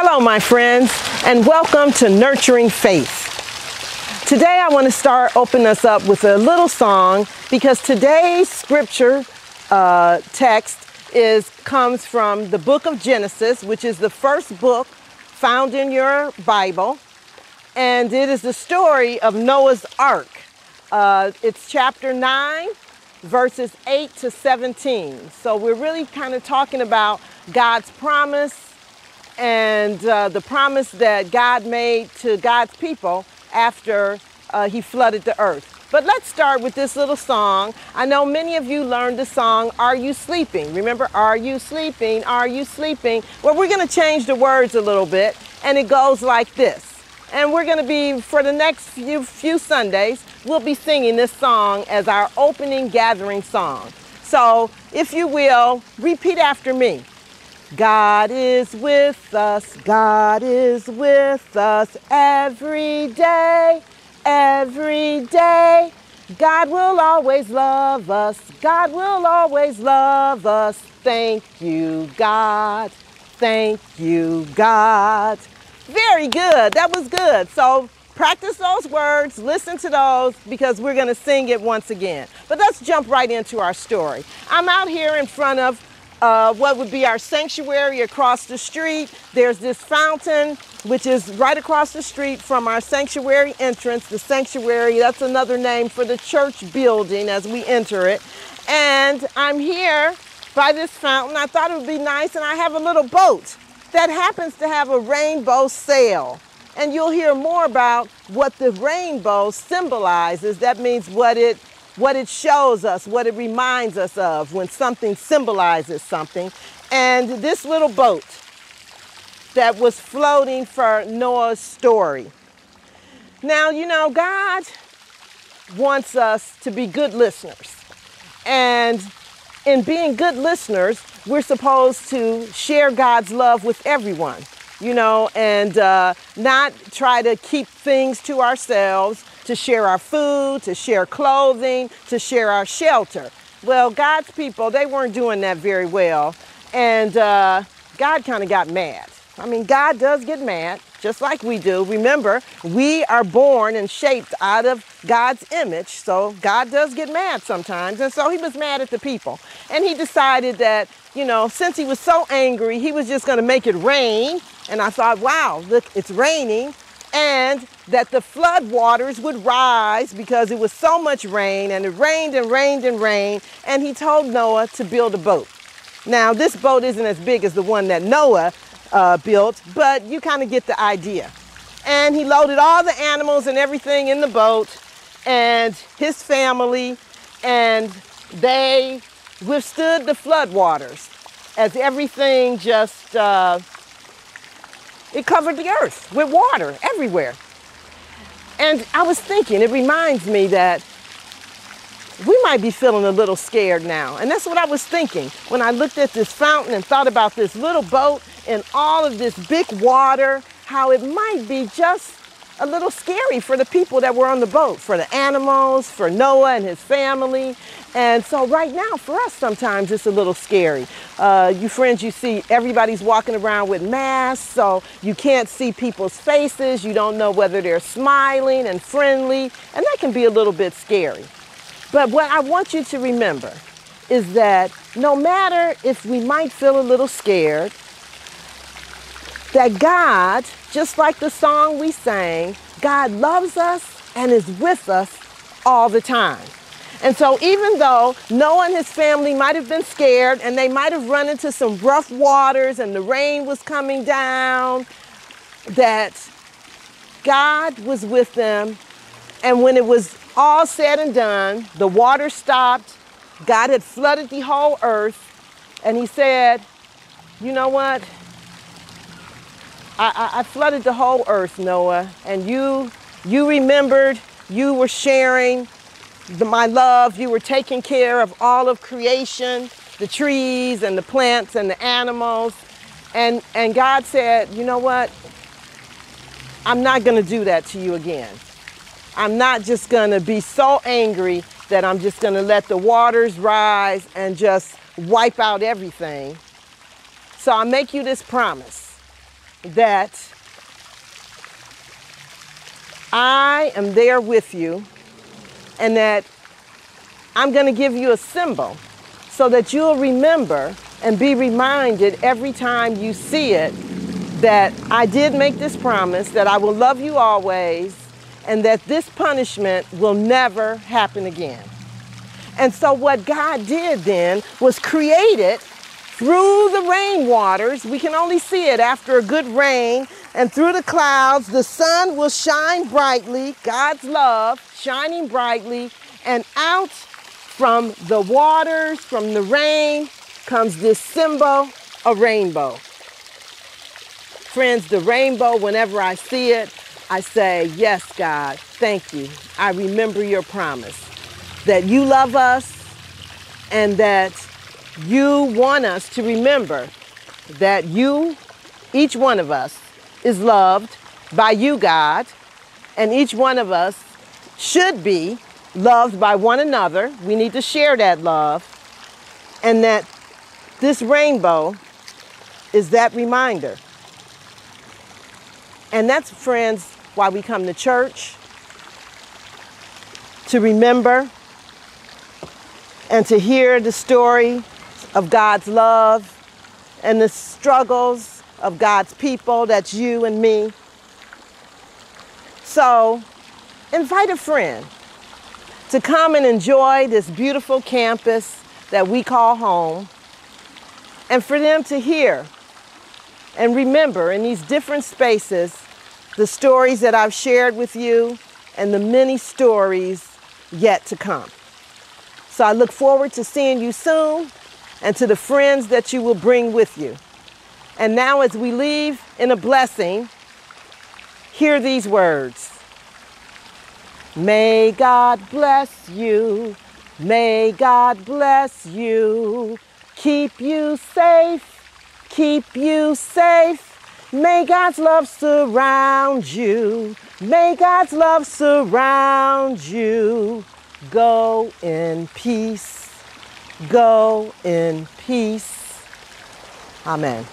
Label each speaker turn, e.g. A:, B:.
A: Hello, my friends, and welcome to Nurturing Faith. Today, I want to start opening us up with a little song because today's scripture uh, text is comes from the book of Genesis, which is the first book found in your Bible, and it is the story of Noah's Ark. Uh, it's chapter 9, verses 8 to 17. So we're really kind of talking about God's promise and uh, the promise that God made to God's people after uh, he flooded the earth. But let's start with this little song. I know many of you learned the song, Are You Sleeping? Remember, Are You Sleeping? Are You Sleeping? Well, we're going to change the words a little bit, and it goes like this. And we're going to be, for the next few, few Sundays, we'll be singing this song as our opening gathering song. So, if you will, repeat after me. God is with us, God is with us every day, every day. God will always love us, God will always love us. Thank you, God. Thank you, God. Very good, that was good. So practice those words, listen to those because we're going to sing it once again. But let's jump right into our story. I'm out here in front of uh, what would be our sanctuary across the street. There's this fountain, which is right across the street from our sanctuary entrance. The sanctuary, that's another name for the church building as we enter it. And I'm here by this fountain. I thought it would be nice, and I have a little boat that happens to have a rainbow sail. And you'll hear more about what the rainbow symbolizes. That means what it what it shows us, what it reminds us of when something symbolizes something. And this little boat that was floating for Noah's story. Now, you know, God wants us to be good listeners. And in being good listeners, we're supposed to share God's love with everyone, you know, and uh, not try to keep things to ourselves to share our food, to share clothing, to share our shelter. Well, God's people, they weren't doing that very well. And uh, God kind of got mad. I mean, God does get mad, just like we do. Remember, we are born and shaped out of God's image. So God does get mad sometimes. And so he was mad at the people. And he decided that, you know, since he was so angry, he was just going to make it rain. And I thought, wow, look, it's raining and that the flood waters would rise because it was so much rain and it rained and rained and rained. And he told Noah to build a boat. Now, this boat isn't as big as the one that Noah uh, built, but you kind of get the idea. And he loaded all the animals and everything in the boat and his family, and they withstood the flood waters as everything just uh, it covered the earth with water everywhere. And I was thinking, it reminds me that we might be feeling a little scared now. And that's what I was thinking when I looked at this fountain and thought about this little boat and all of this big water, how it might be just a little scary for the people that were on the boat, for the animals, for Noah and his family. And so right now, for us, sometimes it's a little scary. Uh, you friends, you see everybody's walking around with masks, so you can't see people's faces. You don't know whether they're smiling and friendly, and that can be a little bit scary. But what I want you to remember is that no matter if we might feel a little scared, that God, just like the song we sang, God loves us and is with us all the time. And so, even though Noah and his family might have been scared and they might have run into some rough waters and the rain was coming down, that God was with them. And when it was all said and done, the water stopped. God had flooded the whole earth. And he said, You know what? I, I, I flooded the whole earth, Noah, and you, you remembered, you were sharing the, my love, you were taking care of all of creation, the trees and the plants and the animals. And, and God said, you know what? I'm not going to do that to you again. I'm not just going to be so angry that I'm just going to let the waters rise and just wipe out everything. So I make you this promise that I am there with you and that I'm going to give you a symbol so that you'll remember and be reminded every time you see it that I did make this promise that I will love you always and that this punishment will never happen again. And so, what God did then was create it through the rain waters. We can only see it after a good rain. And through the clouds, the sun will shine brightly, God's love shining brightly. And out from the waters, from the rain, comes this symbol, a rainbow. Friends, the rainbow, whenever I see it, I say, Yes, God, thank you. I remember your promise that you love us and that you want us to remember that you, each one of us, is loved by you, God, and each one of us should be loved by one another. We need to share that love, and that this rainbow is that reminder. And that's, friends, why we come to church to remember and to hear the story of God's love and the struggles of God's people. That's you and me. So invite a friend to come and enjoy this beautiful campus that we call home and for them to hear and remember in these different spaces the stories that I've shared with you and the many stories yet to come. So I look forward to seeing you soon and to the friends that you will bring with you. And now, as we leave in a blessing, hear these words May God bless you. May God bless you. Keep you safe. Keep you safe. May God's love surround you. May God's love surround you. Go in peace. Go in peace. Amen.